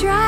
try.